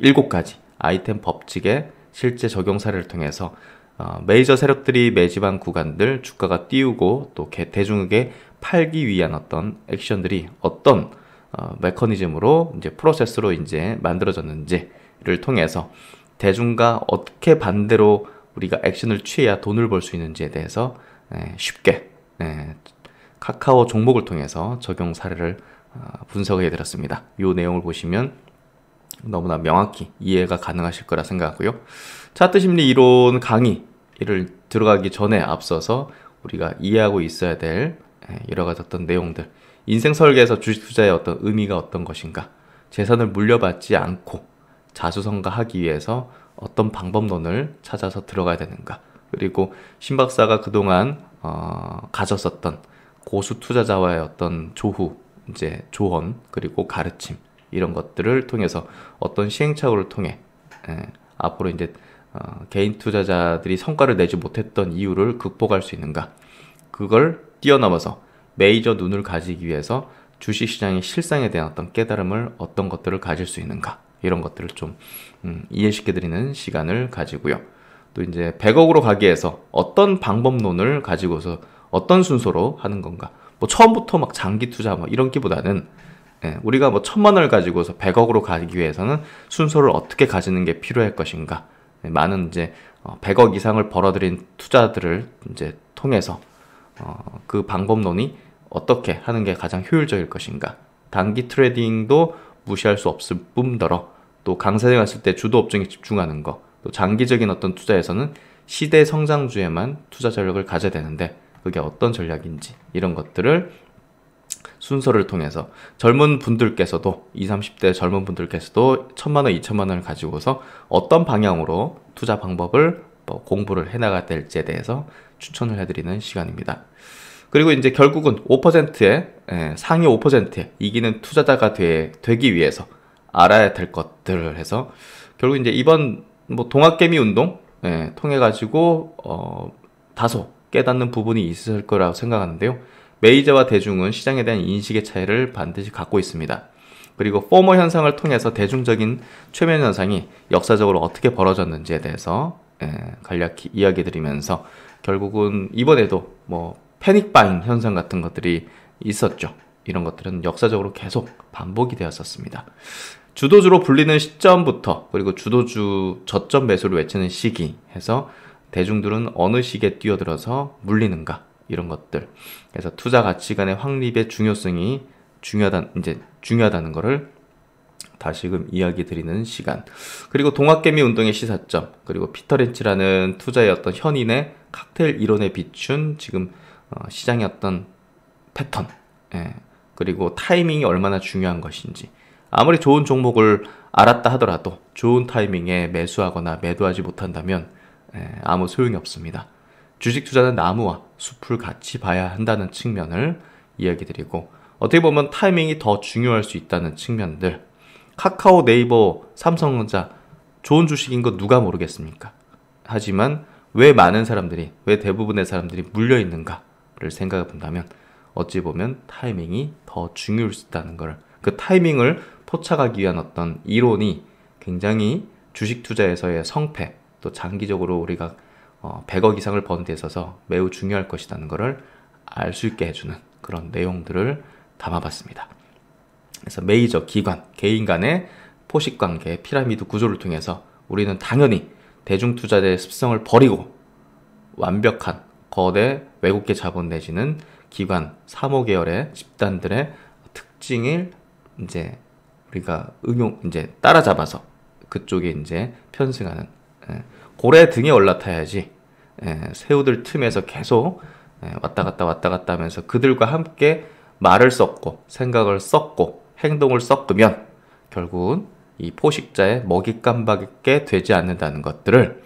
7가지 아이템 법칙의 실제 적용 사례를 통해서 어, 메이저 세력들이 매집한 구간들 주가가 띄우고 또 대중에게 팔기 위한 어떤 액션들이 어떤 어, 메커니즘으로 이제 프로세스로 이제 만들어졌는지를 통해서 대중과 어떻게 반대로 우리가 액션을 취해야 돈을 벌 수 있는지에 대해서 에, 쉽게 에, 카카오 종목을 통해서 적용 사례를 어, 분석해 드렸습니다. 이 내용을 보시면 너무나 명확히 이해가 가능하실 거라 생각하고요. 차트 심리 이론 강의 를 들어가기 전에 앞서서 우리가 이해하고 있어야 될 예, 여러 가지 어떤 내용들, 인생 설계에서 주식 투자의 어떤 의미가 어떤 것인가, 재산을 물려받지 않고 자수성가하기 위해서 어떤 방법론을 찾아서 들어가야 되는가, 그리고 신 박사가 그동안 어, 가졌었던 고수 투자자와의 어떤 조후 이제 조언 그리고 가르침 이런 것들을 통해서 어떤 시행착오를 통해 에, 예, 앞으로 이제 어, 개인 투자자들이 성과를 내지 못했던 이유를 극복할 수 있는가 그걸 뛰어넘어서 메이저 눈을 가지기 위해서 주식시장의 실상에 대한 어떤 깨달음을 어떤 것들을 가질 수 있는가 이런 것들을 좀 음, 이해시켜드리는 시간을 가지고요. 또 이제 100억으로 가기 위해서 어떤 방법론을 가지고서 어떤 순서로 하는 건가 뭐 처음부터 막 장기 투자 뭐 이런 기보다는 예, 우리가 뭐 천만 원을 가지고서 100억으로 가기 위해서는 순서를 어떻게 가지는 게 필요할 것인가. 예, 많은 이제 100억 어, 이상을 벌어들인 투자들을 이제 통해서 어, 그 방법론이 어떻게 하는 게 가장 효율적일 것인가. 단기 트레이딩도 무시할 수 없을 뿐더러 또 강세에 갔을 때 주도 업종에 집중하는 거, 또 장기적인 어떤 투자에서는 시대 성장주에만 투자 전력을 가져야 되는데 그게 어떤 전략인지 이런 것들을 순서를 통해서 젊은 분들께서도 20, 30대 젊은 분들께서도 천만 원, 이천만 원을 가지고서 어떤 방향으로 투자 방법을 뭐 공부를 해나가야 될지에 대해서 추천을 해드리는 시간입니다. 그리고 이제 결국은 5%의 예, 상위 5%에 이기는 투자자가 되, 되기 위해서 알아야 될 것들을 해서 결국 이제 이번 뭐 동학개미 운동 예, 통해 가지고 어, 다소 깨닫는 부분이 있을 거라고 생각하는데요. 메이저와 대중은 시장에 대한 인식의 차이를 반드시 갖고 있습니다. 그리고 포머 현상을 통해서 대중적인 최면 현상이 역사적으로 어떻게 벌어졌는지에 대해서 예, 간략히 이야기 드리면서 결국은 이번에도 뭐 패닉 바잉 현상 같은 것들이 있었죠. 이런 것들은 역사적으로 계속 반복이 되었었습니다. 주도주로 불리는 시점부터 그리고 주도주 저점 매수를 외치는 시기 해서 대중들은 어느 시기에 뛰어들어서 물리는가 이런 것들. 그래서 투자 가치 관의 확립의 중요성이 중요하다 이제 중요하다는 것을 다시금 이야기 드리는 시간. 그리고 동학개미 운동의 시사점, 그리고 피터 렌치라는 투자의 어떤 현인의 칵테일 이론에 비춘 지금 어, 시장의 어떤 패턴, 예. 그리고 타이밍이 얼마나 중요한 것인지. 아무리 좋은 종목을 알았다 하더라도 좋은 타이밍에 매수하거나 매도하지 못한다면 예, 아무 소용이 없습니다. 주식 투자는 나무와 숲을 같이 봐야 한다는 측면을 이야기 드리고 어떻게 보면 타이밍이 더 중요할 수 있다는 측면들 카카오, 네이버, 삼성전자 좋은 주식인 거 누가 모르겠습니까? 하지만 왜 많은 사람들이, 왜 대부분의 사람들이 물려 있는가를 생각해 본다면 어찌 보면 타이밍이 더 중요할 수 있다는 걸, 그 타이밍을 포착하기 위한 어떤 이론이 굉장히 주식 투자에서의 성패, 또 장기적으로 우리가 100억 어, 이상을 버는 데 있어서 매우 중요할 것이라는 것을 알 수 있게 해주는 그런 내용들을 담아봤습니다. 그래서 메이저 기관, 개인 간의 포식 관계, 피라미드 구조를 통해서 우리는 당연히 대중 투자자의 습성을 버리고 완벽한 거대 외국계 자본 내지는 기관, 사모 계열의 집단들의 특징을 이제 우리가 응용 이제 따라잡아서 그쪽에 이제 편승하는 예, 고래 등에 올라타야지 예, 새우들 틈에서 계속 예, 왔다 갔다 왔다 갔다 하면서 그들과 함께 말을 섞고 생각을 섞고 행동을 섞으면 결국은 이 포식자의 먹잇감밖에 되지 않는다는 것들을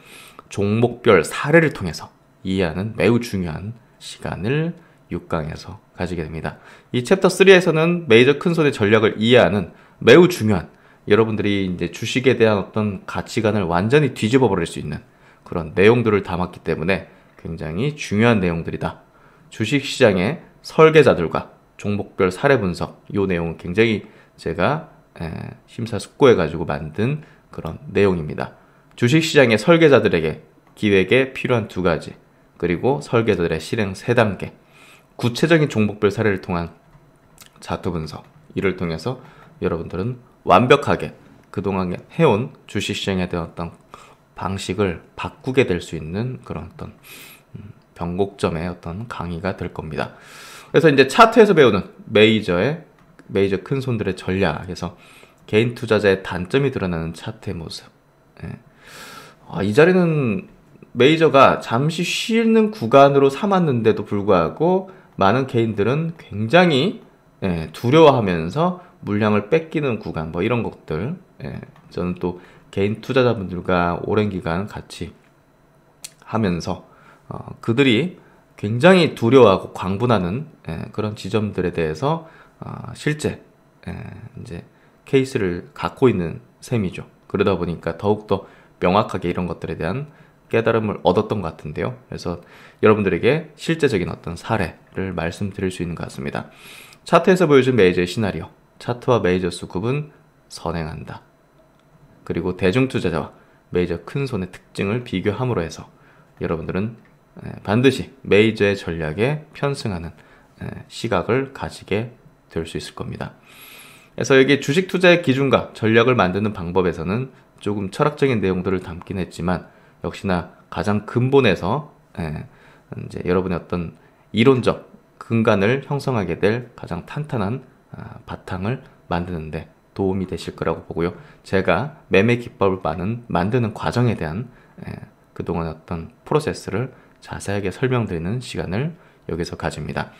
종목별 사례를 통해서 이해하는 매우 중요한 시간을 6강에서 가지게 됩니다. 이 챕터 3에서는 메이저 큰손의 전략을 이해하는 매우 중요한 여러분들이 이제 주식에 대한 어떤 가치관을 완전히 뒤집어 버릴 수 있는 그런 내용들을 담았기 때문에 굉장히 중요한 내용들이다. 주식 시장의 설계자들과 종목별 사례 분석, 이 내용은 굉장히 제가 심사숙고해 가지고 만든 그런 내용입니다. 주식 시장의 설계자들에게 기획에 필요한 두 가지, 그리고 설계자들의 실행 세 단계, 구체적인 종목별 사례를 통한 자투 분석, 이를 통해서 여러분들은 완벽하게 그동안 해온 주식 시장에 대한 어떤 방식을 바꾸게 될 수 있는 그런 어떤 음, 변곡점의 어떤 강의가 될 겁니다. 그래서 이제 차트에서 배우는 메이저의 메이저 큰 손들의 전략에서 개인 투자자의 단점이 드러나는 차트의 모습. 예. 아, 이 자리는 메이저가 잠시 쉬는 구간으로 삼았는데도 불구하고 많은 개인들은 굉장히 예, 두려워하면서 물량을 뺏기는 구간 뭐 이런 것들 예, 저는 또 개인 투자자분들과 오랜 기간 같이 하면서 어, 그들이 굉장히 두려워하고 광분하는 예, 그런 지점들에 대해서 어, 실제 예, 이제 케이스를 갖고 있는 셈이죠. 그러다 보니까 더욱더 명확하게 이런 것들에 대한 깨달음을 얻었던 것 같은데요. 그래서 여러분들에게 실제적인 어떤 사례를 말씀드릴 수 있는 것 같습니다. 차트에서 보여준 메이저의 시나리오, 차트와 메이저 수급은 선행한다. 그리고 대중투자자와 메이저 큰 손의 특징을 비교함으로 해서 여러분들은 예, 반드시 메이저의 전략에 편승하는 예, 시각을 가지게 될 수 있을 겁니다. 그래서 여기 주식 투자의 기준과 전략을 만드는 방법에서는 조금 철학적인 내용들을 담긴 했지만 역시나 가장 근본에서 예, 이제 여러분의 어떤 이론적 근간을 형성하게 될 가장 탄탄한 아, 바탕을 만드는데 도움이 되실 거라고 보고요. 제가 매매 기법을 만드는 과정에 대한 그동안 어떤 프로세스를 자세하게 설명드리는 시간을 여기서 가집니다.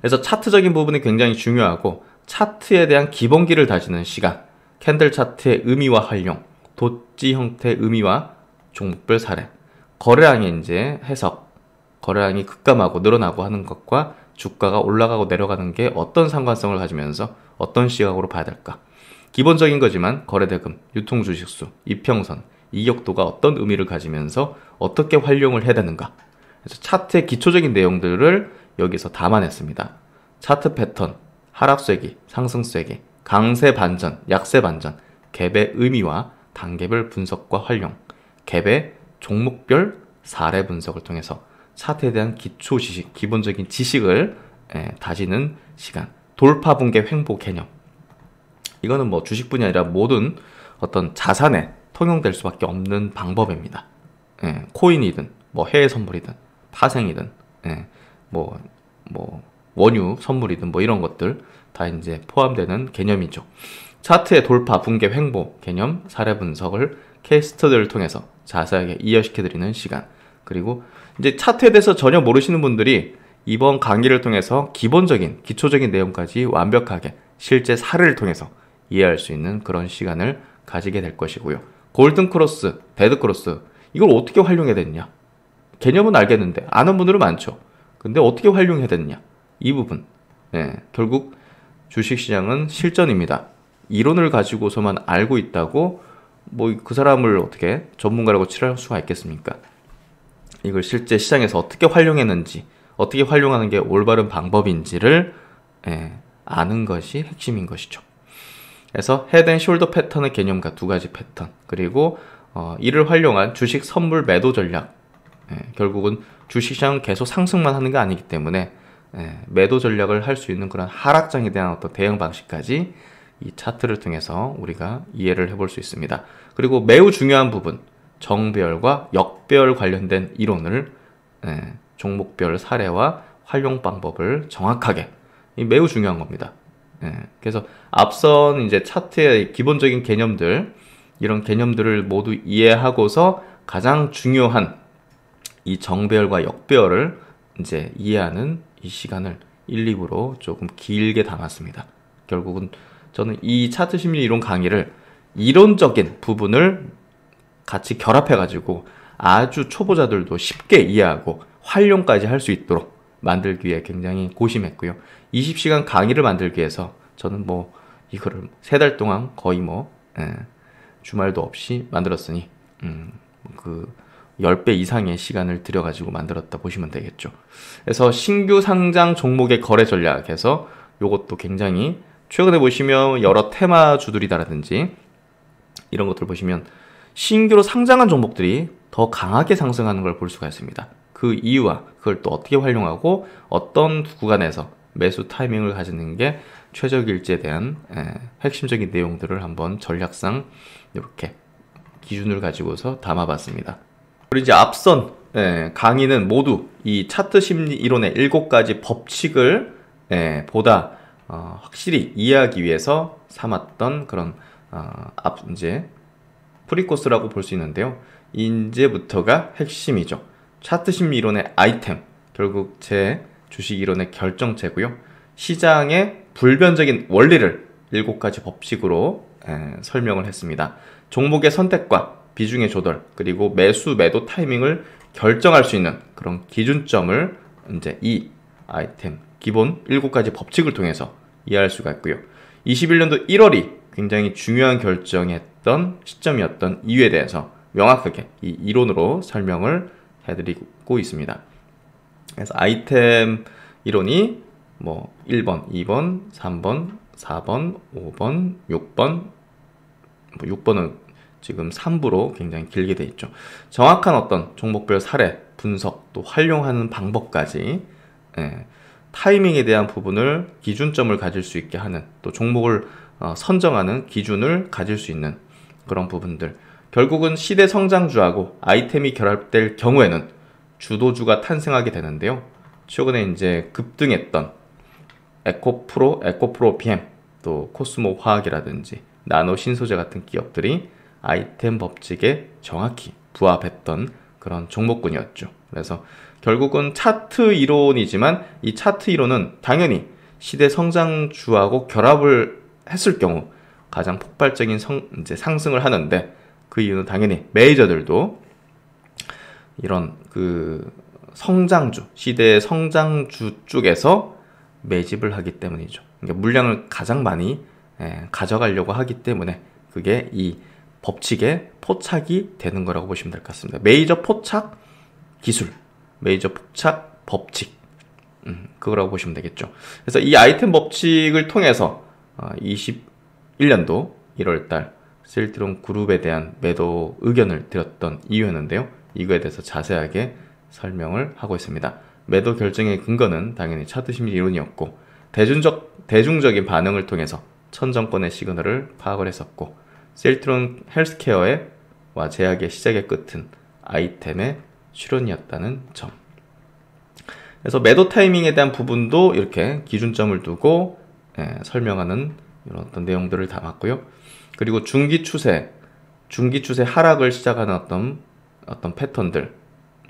그래서 차트적인 부분이 굉장히 중요하고 차트에 대한 기본기를 다지는 시간, 캔들 차트의 의미와 활용, 도지 형태의 의미와 종목별 사례, 거래량의 이제 해석, 거래량이 급감하고 늘어나고 하는 것과 주가가 올라가고 내려가는 게 어떤 상관성을 가지면서 어떤 시각으로 봐야 될까? 기본적인 거지만 거래대금, 유통주식수, 이평선, 이격도가 어떤 의미를 가지면서 어떻게 활용을 해야 되는가. 그래서 차트의 기초적인 내용들을 여기서 담아냈습니다. 차트 패턴, 하락세기, 상승세기, 강세 반전, 약세 반전, 갭의 의미와 단계별 분석과 활용, 갭의 종목별 사례 분석을 통해서 차트에 대한 기초 지식, 기본적인 지식을 예, 다지는 시간. 돌파 붕괴 횡보 개념. 이거는 뭐 주식뿐이 아니라 모든 어떤 자산에 통용될 수밖에 없는 방법입니다. 예, 코인이든 뭐 해외 선물이든 파생이든 예, 뭐, 뭐 원유 선물이든 뭐 이런 것들 다 이제 포함되는 개념이죠. 차트의 돌파, 붕괴, 횡보 개념, 사례 분석을 캐스터들을 통해서 자세하게 이해시켜드리는 시간. 그리고 이제 차트에 대해서 전혀 모르시는 분들이 이번 강의를 통해서 기본적인, 기초적인 내용까지 완벽하게 실제 사례를 통해서 이해할 수 있는 그런 시간을 가지게 될 것이고요. 골든 크로스, 데드 크로스, 이걸 어떻게 활용해야 되느냐? 개념은 알겠는데, 아는 분들은 많죠. 근데 어떻게 활용해야 되느냐? 이 부분. 네, 결국 주식시장은 실전입니다. 이론을 가지고서만 알고 있다고 뭐 그 사람을 어떻게 전문가라고 칠할 수가 있겠습니까? 이걸 실제 시장에서 어떻게 활용했는지, 어떻게 활용하는 게 올바른 방법인지를 예, 아는 것이 핵심인 것이죠. 그래서 head shoulder 패턴의 개념과 두 가지 패턴, 그리고 어, 이를 활용한 주식 선물 매도 전략. 예, 결국은 주식시장은 계속 상승만 하는 게 아니기 때문에 예, 매도 전략을 할 수 있는 그런 하락장에 대한 어떤 대응 방식까지 이 차트를 통해서 우리가 이해를 해볼 수 있습니다. 그리고 매우 중요한 부분, 정배열과 역배열 관련된 이론을 예, 종목별 사례와 활용 방법을 정확하게 매우 중요한 겁니다. 예, 그래서 앞선 이제 차트의 기본적인 개념들 이런 개념들을 모두 이해하고서 가장 중요한 이 정배열과 역배열을 이제 이해하는 이 시간을 1, 2부로 조금 길게 담았습니다. 결국은 저는 이 차트 심리 이론 강의를 이론적인 부분을 같이 결합해가지고 아주 초보자들도 쉽게 이해하고 활용까지 할 수 있도록 만들기 위해 굉장히 고심했고요. 20시간 강의를 만들기 위해서 저는 뭐 이거를 세 달 동안 거의 뭐 예, 주말도 없이 만들었으니 음, 그 10배 이상의 시간을 들여가지고 만들었다 보시면 되겠죠. 그래서 신규 상장 종목의 거래 전략에서 이것도 굉장히 최근에 보시면 여러 테마주들이다라든지 이런 것들 보시면 신규로 상장한 종목들이 더 강하게 상승하는 걸 볼 수가 있습니다. 그 이유와 그걸 또 어떻게 활용하고 어떤 구간에서 매수 타이밍을 가지는 게 최적일지에 대한 에, 핵심적인 내용들을 한번 전략상 이렇게 기준을 가지고서 담아봤습니다. 그리고 이제 앞선 에, 강의는 모두 이 차트 심리 이론의 일곱 가지 법칙을 에, 보다 어, 확실히 이해하기 위해서 삼았던 그런 어, 앞 이제 pre-course라고 볼 수 있는데요. 이제부터가 핵심이죠. 차트 심리 이론의 아이템, 결국 제 주식 이론의 결정체고요. 시장의 불변적인 원리를 일곱 가지 법칙으로 에, 설명을 했습니다. 종목의 선택과 비중의 조절, 그리고 매수 매도 타이밍을 결정할 수 있는 그런 기준점을 이제 이 아이템 기본 일곱 가지 법칙을 통해서 이해할 수가 있고요. 21년도 1월이 굉장히 중요한 결정했던 시점이었던 이유에 대해서 명확하게 이 이론으로 설명을 해드리고 있습니다. 그래서 아이템 이론이 뭐 1번, 2번, 3번, 4번, 5번, 6번, 뭐 6번은 지금 3부로 굉장히 길게 돼 있죠. 정확한 어떤 종목별 사례, 분석, 또 활용하는 방법까지 예, 타이밍에 대한 부분을 기준점을 가질 수 있게 하는 또 종목을 어, 선정하는 기준을 가질 수 있는 그런 부분들 결국은 시대 성장주하고 아이템이 결합될 경우에는 주도주가 탄생하게 되는데요. 최근에 이제 급등했던 에코프로, 에코프로 BM, 또 코스모 화학이라든지 나노 신소재 같은 기업들이 아이템 법칙에 정확히 부합했던 그런 종목군이었죠. 그래서 결국은 차트 이론이지만 이 차트 이론은 당연히 시대 성장주하고 결합을 했을 경우 가장 폭발적인 성, 이제 상승을 하는데 그 이유는 당연히 메이저들도 이런 그 성장주, 시대의 성장주 쪽에서 매집을 하기 때문이죠. 그러니까 물량을 가장 많이 예, 가져가려고 하기 때문에 그게 이 법칙에 포착이 되는 거라고 보시면 될 것 같습니다. 메이저 포착 기술 메이저 포착 법칙. 음, 그거라고 보시면 되겠죠. 그래서 이 아이템 법칙을 통해서 어, 21년도 1월달 셀트론 그룹에 대한 매도 의견을 드렸던 이유였는데요. 이거에 대해서 자세하게 설명을 하고 있습니다. 매도 결정의 근거는 당연히 차트 심리 이론이었고 대중적 대중적인 반응을 통해서 천정권의 시그널을 파악을 했었고 셀트론 헬스케어의 와 제약의 시작의 끝은 아이템의 출연이었다는 점. 그래서 매도 타이밍에 대한 부분도 이렇게 기준점을 두고 예, 설명하는 이런 어떤 내용들을 담았고요. 그리고 중기 추세, 중기 추세 하락을 시작하는 어떤 어떤 패턴들,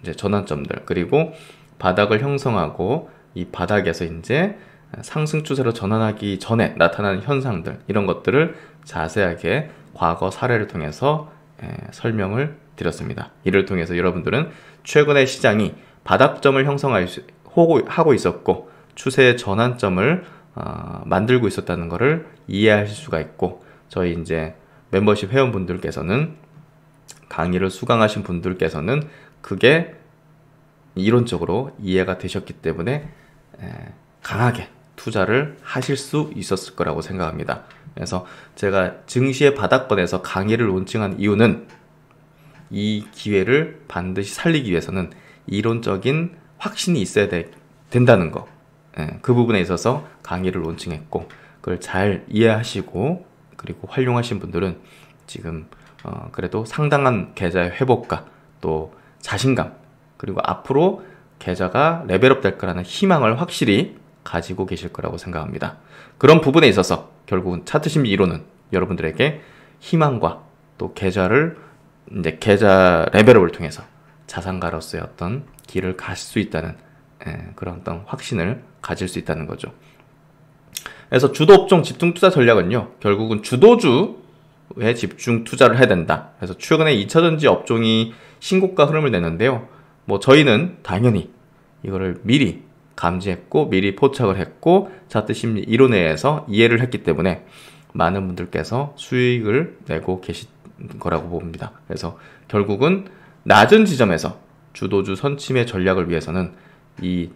이제 전환점들, 그리고 바닥을 형성하고 이 바닥에서 이제 상승 추세로 전환하기 전에 나타나는 현상들 이런 것들을 자세하게 과거 사례를 통해서 예, 설명을 드렸습니다. 이를 통해서 여러분들은 최근의 시장이 바닥점을 형성하고 있었고 추세의 전환점을 어, 만들고 있었다는 것을 이해하실 수가 있고 저희 이제 멤버십 회원분들께서는 강의를 수강하신 분들께서는 그게 이론적으로 이해가 되셨기 때문에 에, 강하게 투자를 하실 수 있었을 거라고 생각합니다. 그래서 제가 증시의 바닥권에서 강의를 론칭한 이유는 이 기회를 반드시 살리기 위해서는 이론적인 확신이 있어야 되, 된다는 거. 예, 그 부분에 있어서 강의를 론칭했고, 그걸 잘 이해하시고, 그리고 활용하신 분들은 지금, 어, 그래도 상당한 계좌의 회복과 또 자신감, 그리고 앞으로 계좌가 레벨업 될 거라는 희망을 확실히 가지고 계실 거라고 생각합니다. 그런 부분에 있어서 결국은 차트 심리 이론은 여러분들에게 희망과 또 계좌를 이제 계좌 레벨업을 통해서 자산가로서의 어떤 길을 갈 수 있다는 예, 그런 어떤 확신을 가질 수 있다는 거죠. 그래서 주도 업종 집중 투자 전략은요, 결국은 주도주에 집중 투자를 해야 된다. 그래서 최근에 2차전지 업종이 신고가 흐름을 내는데요. 뭐 저희는 당연히 이거를 미리 감지했고 미리 포착을 했고 차트 심리 이론에 의해서 이해를 했기 때문에 많은 분들께서 수익을 내고 계신 거라고 봅니다. 그래서 결국은 낮은 지점에서 주도주 선침의 전략을 위해서는 이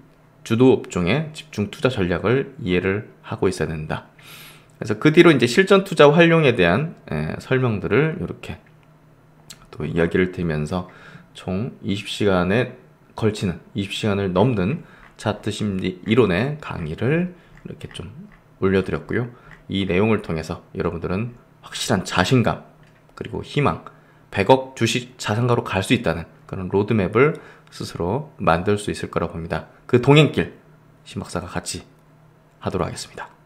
주도 업종의 집중 투자 전략을 이해를 하고 있어야 된다. 그래서 그 뒤로 이제 실전 투자 활용에 대한 에, 설명들을 이렇게 또 이야기를 드리면서 총 20시간에 걸치는 20시간을 넘는 차트 심리 이론의 강의를 이렇게 좀 올려드렸고요. 이 내용을 통해서 여러분들은 확실한 자신감 그리고 희망 100억 주식 자산가로 갈 수 있다는 그런 로드맵을 스스로 만들 수 있을 거라 봅니다. 그 동행길 신박사가 같이 하도록 하겠습니다.